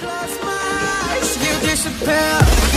close my eyes, you disappear